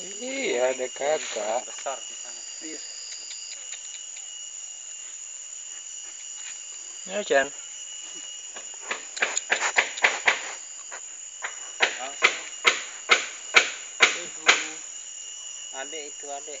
Iya, ada kakak. besar di sana. Iya. Ya, Chan. Langsung. Ibu. Adek itu adek.